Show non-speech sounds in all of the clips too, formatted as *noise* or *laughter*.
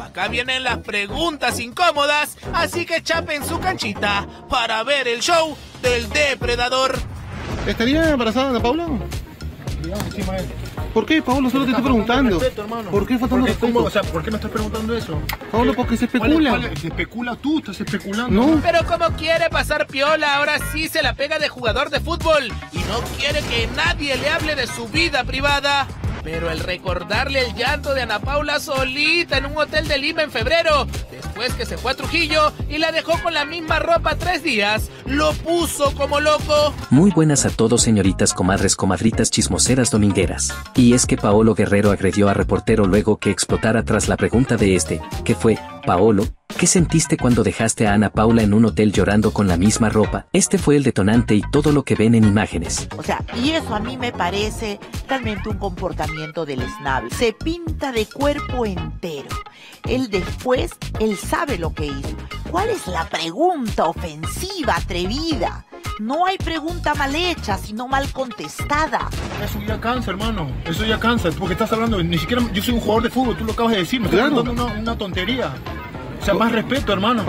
Pero acá vienen las preguntas incómodas, así que chapen su canchita para ver el show del depredador. ¿Estaría embarazada Ana Paula? ¿Por qué, Pablo? Solo te estoy preguntando. ¿Por qué faltando respeto? O sea, ¿por qué me estás preguntando eso? Pablo, porque se especula. ¿Cuál- cuál- ¿Se especula tú? ¿Estás especulando? No. Pero como quiere pasar piola, ahora sí se la pega de jugador de fútbol y no quiere que nadie le hable de su vida privada. Pero el recordarle el llanto de Ana Paula solita en un hotel de Lima en febrero, después que se fue a Trujillo y la dejó con la misma ropa tres días, lo puso como loco. Muy buenas a todos señoritas comadres comadritas chismoseras domingueras. Y es que Paolo Guerrero agredió a reportero luego que explotara tras la pregunta de este, que fue, Paolo, ¿qué sentiste cuando dejaste a Ana Paula en un hotel llorando con la misma ropa? Este fue el detonante y todo lo que ven en imágenes. O sea, y eso a mí me parece realmente un comportamiento del esnable. Se pinta de cuerpo entero. Él después, él sabe lo que hizo. ¿Cuál es la pregunta ofensiva, atrevida? No hay pregunta mal hecha, sino mal contestada. Eso ya cansa, hermano. Eso ya cansa. Porque estás hablando, ni siquiera yo soy un jugador de fútbol, tú lo acabas de decir. Me estás Claro. preguntando una, una tontería. O sea, más respeto, hermano.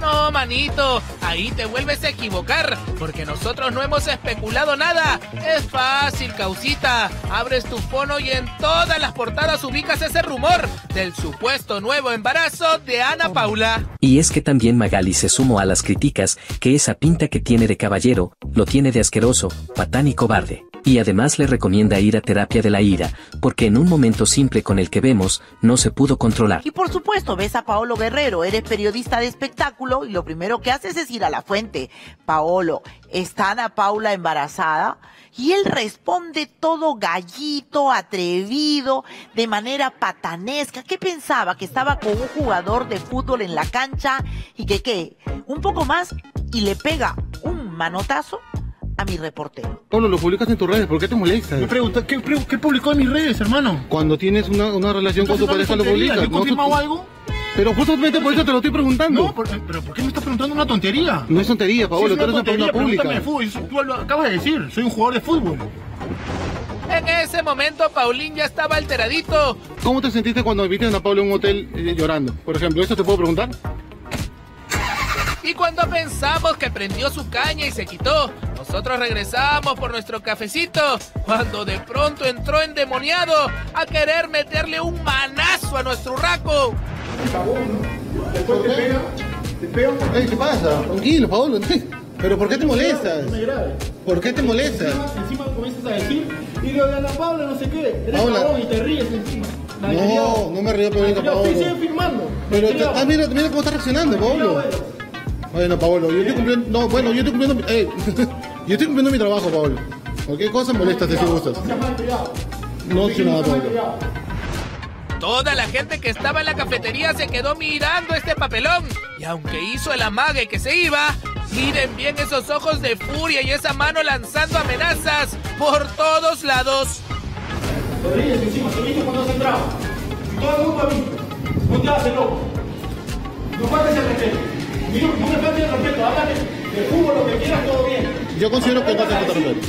No, manito, ahí te vuelves a equivocar, porque nosotros no hemos especulado nada. Es fácil, causita. Abres tu fono y en todas las portadas ubicas ese rumor del supuesto nuevo embarazo de Ana Paula. Y es que también Magali se sumó a las críticas, que esa pinta que tiene de caballero, lo tiene de asqueroso, patán y cobarde. Y además le recomienda ir a terapia de la ira, porque en un momento simple con el que vemos, no se pudo controlar. Y por supuesto, ves a Paolo Guerrero, eres periodista de espectáculo y lo primero que haces es ir a la fuente. Paolo, ¿está Ana Paula embarazada? Y él responde todo gallito, atrevido, de manera patanesca. ¿Qué pensaba? ¿Que estaba con un jugador de fútbol en la cancha y que qué? Un poco más y le pega un manotazo a mi reportero. Pablo, lo publicas en tus redes, ¿por qué te molestas? Me pregunta, ¿qué, pre- qué publicó en mis redes, hermano? Cuando tienes una, una relación con tu pareja, lo publicas. ¿Yo he confirmado tú- algo? Pero justamente por eso te lo estoy preguntando. No, por- pero ¿por qué me estás preguntando una tontería? No es tontería, Pablo, Sí, tú es eres una tontería, pública. de fútbol. Tú lo acabas de decir, soy un jugador de fútbol. En ese momento, Paulín ya estaba alteradito. ¿Cómo te sentiste cuando viste a Paula en un hotel eh, llorando? Por ejemplo, ¿eso te puedo preguntar? Y cuando pensamos que prendió su caña y se quitó, nosotros regresamos por nuestro cafecito, cuando de pronto entró endemoniado a querer meterle un manazo a nuestro raco. Después te pega, te pega Ey, ¿Qué pasa? Tranquilo, Pablo. *laughs* ¿Pero por qué te molestas? grave. ¿Por qué te molestas? Encima comienzas a decir, y lo de Ana Paula, no sé qué. Eres cagón y te ríes encima. No, no me río, pero Yo sigue filmando. Pero te- ah, mira, mira cómo está reaccionando, Pablo. Bueno, Pablo, yo estoy cumpliendo. No, bueno, yo estoy cumpliendo. mi- ey, *laughs* yo estoy cumpliendo mi trabajo, Pablo. Cualquier cosa molestas si gustas. No sé nada, Pablo. Toda la gente que estaba en la cafetería se quedó mirando este papelón. Y aunque hizo el amague que se iba, miren bien esos ojos de furia y esa mano lanzando amenazas por todos lados. Rodríguez encima, te viste cuando has entrado. Y todo el mundo ha visto. No te loco. No faltes el respeto. Mira, no me faltes el respeto. Háblame de fútbol, lo que quieras, todo bien. Yo considero que no te falta respeto.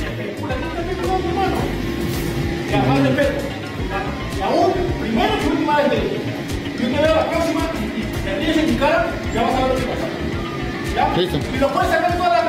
Y además respeto. Yo te veo la próxima y te ríes en mi cara, ya vas a ver lo que pasa. ¿Ya? Listo. Y lo puedes sacar todas las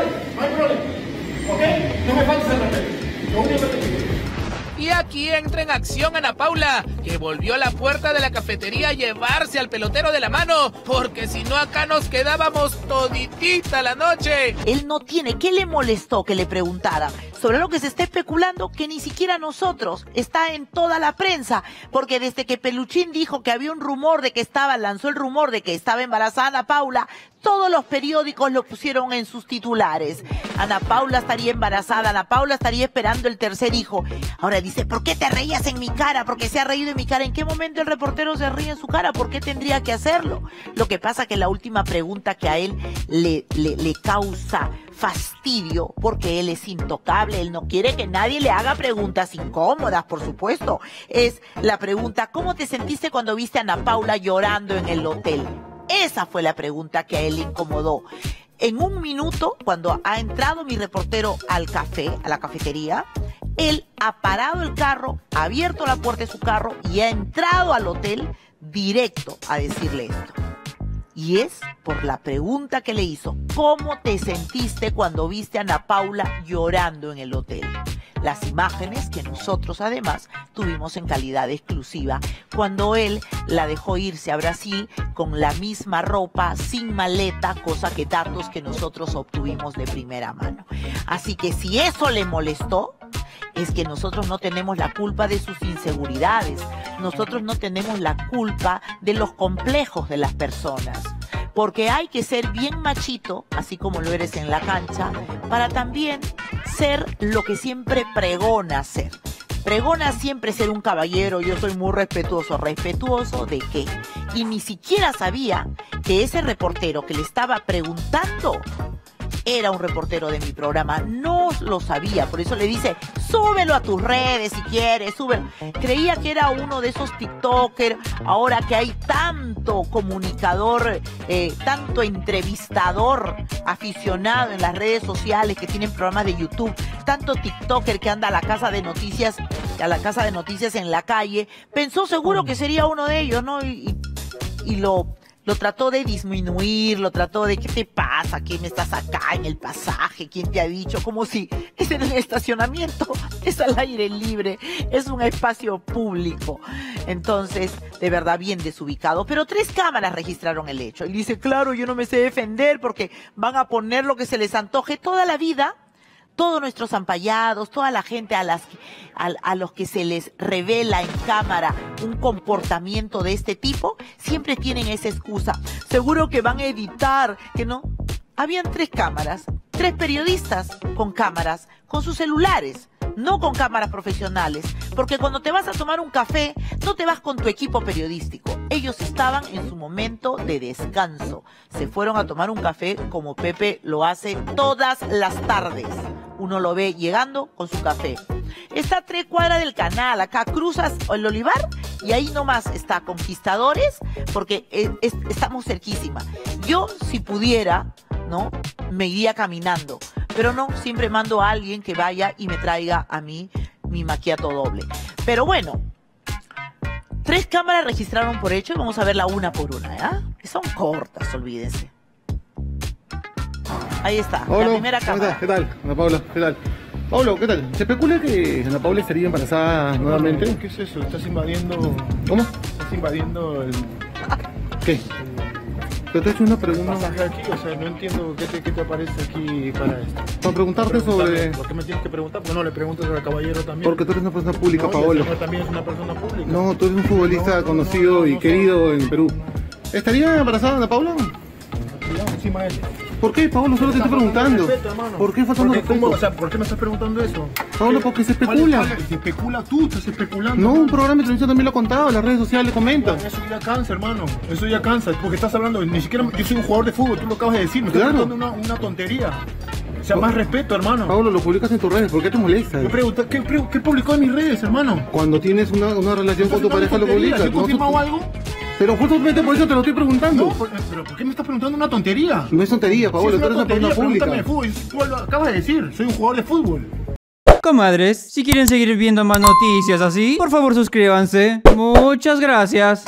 aquí entra en acción Ana Paula, que volvió a la puerta de la cafetería a llevarse al pelotero de la mano, porque si no acá nos quedábamos toditita la noche. Él no tiene. ¿Qué le molestó que le preguntara? Sobre lo que se está especulando que ni siquiera nosotros. Está en toda la prensa. Porque desde que Peluchín dijo que había un rumor de que estaba, lanzó el rumor de que estaba embarazada Ana Paula, todos los periódicos lo pusieron en sus titulares. Ana Paula estaría embarazada, Ana Paula estaría esperando el tercer hijo. Ahora dice, ¿por qué te reías en mi cara? Porque se ha reído en mi cara. ¿En qué momento el reportero se ríe en su cara? ¿Por qué tendría que hacerlo? Lo que pasa que la última pregunta que a él le, le, le causa fastidio, porque él es intocable, él no quiere que nadie le haga preguntas incómodas, por supuesto, es la pregunta, ¿cómo te sentiste cuando viste a Ana Paula llorando en el hotel? Esa fue la pregunta que a él le incomodó. En un minuto, cuando ha entrado mi reportero al café, a la cafetería, él ha parado el carro, ha abierto la puerta de su carro y ha entrado al hotel directo a decirle esto. Y es por la pregunta que le hizo, ¿cómo te sentiste cuando viste a Ana Paula llorando en el hotel? Las imágenes que nosotros además tuvimos en calidad exclusiva cuando él la dejó irse a Brasil con la misma ropa, sin maleta, cosa que datos que nosotros obtuvimos de primera mano. Así que si eso le molestó, es que nosotros no tenemos la culpa de sus inseguridades, nosotros no tenemos la culpa de los complejos de las personas. Porque hay que ser bien machito, así como lo eres en la cancha, para también ser lo que siempre pregona ser. Pregona siempre ser un caballero, yo soy muy respetuoso. ¿Respetuoso de qué? Y ni siquiera sabía que ese reportero que le estaba preguntando era un reportero de mi programa. No lo sabía, por eso le dice, súbelo a tus redes si quieres, súbelo. Creía que era uno de esos TikTokers, ahora que hay tanto comunicador, eh, tanto entrevistador aficionado en las redes sociales que tienen programas de YouTube, tanto TikToker que anda a la casa de noticias, a la casa de noticias en la calle, pensó seguro que sería uno de ellos, ¿no? y, y lo lo trató de disminuir, lo trató de ¿qué te pasa? ¿Quién estás acá en el pasaje? ¿Quién te ha dicho? Como si es en el estacionamiento, *laughs* es al aire libre, es un espacio público. Entonces, de verdad, bien desubicado. Pero tres cámaras registraron el hecho. Y dice, claro, yo no me sé defender porque van a poner lo que se les antoje toda la vida todos nuestros ampallados, toda la gente a, las, a, los que se les revela en cámara un comportamiento de este tipo, siempre tienen esa excusa. Seguro que van a editar, que no. Habían tres cámaras, tres periodistas con cámaras, con sus celulares no con cámaras profesionales, porque cuando te vas a tomar un café, no te vas con tu equipo periodístico. Ellos estaban en su momento de descanso. Se fueron a tomar un café como Pepe lo hace todas las tardes. Uno lo ve llegando con su café. Está tres cuadras del canal, acá cruzas el olivar y ahí nomás está Conquistadores, porque estamos cerquísima. Yo, si pudiera, ¿no? Me iría caminando pero no, siempre mando a alguien que vaya y me traiga a mí mi maquiato doble. Pero bueno, tres cámaras registraron por hecho y vamos a verla una por una, ¿ya? Son cortas, olvídense. Ahí está, la primera cámara. ¿Qué tal? Ana Paula, ¿qué tal? Pablo, ¿qué tal? ¿Se especula que Ana Paula estaría embarazada nuevamente? ¿Qué es eso? ¿Estás invadiendo...? ¿Cómo? ¿Estás invadiendo el...? *laughs* ¿Qué? Te he hecho una pregunta. aquí, o sea, no entiendo qué te, qué te aparece aquí para esto. Para preguntarte sobre. ¿Por qué me tienes que preguntar? Porque no le preguntas al caballero también. Porque tú eres una persona pública, no, Paolo. también es una persona pública. No, tú eres un futbolista conocido y querido en Perú. ¿Estaría embarazada Ana Paula? Encima de él. ¿Por qué, Pablo? Solo te estoy preguntando. ¿Por qué faltando respeto? O sea, ¿por qué me estás preguntando eso? Pablo, porque se especula. Se especula tú, estás especulando. No, un programa de televisión también lo ha contado, las redes sociales comentan. Eso ya cansa, hermano. Eso ya cansa, porque estás hablando, ni siquiera yo soy un jugador de fútbol, tú lo acabas de decir, me estás preguntando una, una tontería. O sea, más respeto, hermano. Pablo, lo publicas en tus redes, ¿por qué te molesta? ¿Qué, qué, qué publicó en mis redes, hermano? Cuando tienes una, una relación con tu pareja, lo publicas. ¿Yo confirmado algo? Pero justamente por eso te lo estoy preguntando. No, pero ¿por qué me estás preguntando una tontería? No es tontería, Pablo, tú eres una pública. De fútbol. Tú lo acabas de decir, soy un jugador de fútbol. Comadres, si quieren seguir viendo más noticias así, por favor suscríbanse. Muchas gracias.